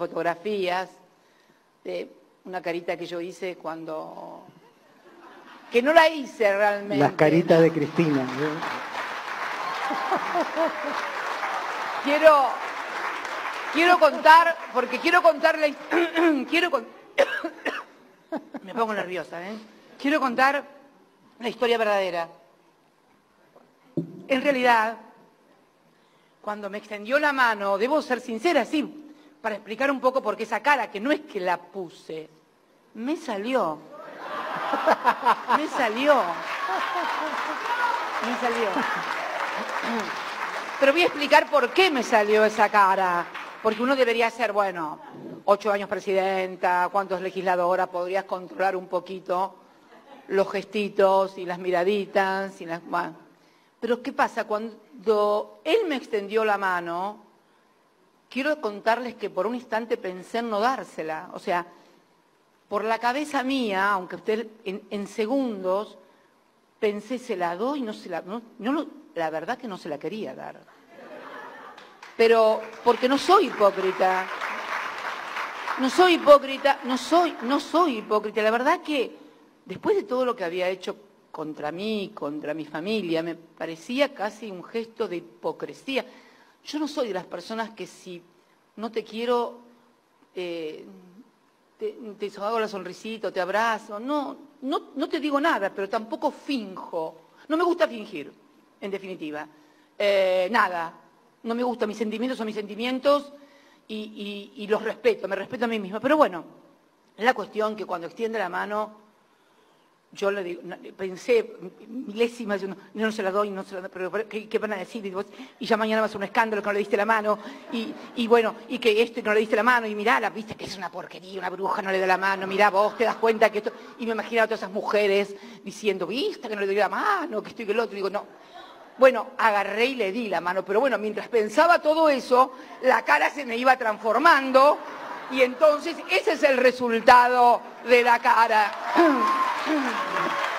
fotografías de una carita que yo hice cuando... que no la hice realmente. Las caritas de Cristina. Quiero, quiero contar, porque quiero contarle, quiero me pongo nerviosa, ¿eh? Quiero contar la historia verdadera. En realidad, cuando me extendió la mano, debo ser sincera, sí, para explicar un poco por qué esa cara, que no es que la puse, me salió. Me salió. Me salió. Pero voy a explicar por qué me salió esa cara. Porque uno debería ser, bueno, ocho años presidenta, cuántos legisladoras, podrías controlar un poquito los gestitos y las miraditas y las... Pero ¿qué pasa? Cuando él me extendió la mano, quiero contarles que por un instante pensé en no dársela. O sea, por la cabeza mía, aunque usted en, segundos, pensé, se la doy, no se la... No, la verdad que no se la quería dar. Pero porque no soy hipócrita. No soy hipócrita, no soy, no soy hipócrita. La verdad que después de todo lo que había hecho contra mí, contra mi familia, me parecía casi un gesto de hipocresía. Yo no soy de las personas que si no te quiero, eh, te, hago la sonrisita, te abrazo. No, no, no te digo nada, pero tampoco finjo. No me gusta fingir, en definitiva. Eh, nada. No me gusta, mis sentimientos son mis sentimientos y los respeto, me respeto a mí misma. Pero bueno, es la cuestión que cuando extiende la mano yo le digo, pensé milésimas, no, no se la doy, no se la doy, pero ¿qué, van a decir? Y, ya mañana va a ser un escándalo que no le diste la mano, y, bueno, y que esto y no le diste la mano, y mirá, la viste que es una porquería, una bruja no le da la mano, mirá vos, te das cuenta que esto, y me imaginaba todas esas mujeres diciendo, viste que no le doy la mano, que estoy que el otro, digo, no. Bueno, agarré y le di la mano, pero bueno, mientras pensaba todo eso, la cara se me iba transformando, y entonces ese es el resultado de la cara. Thank you.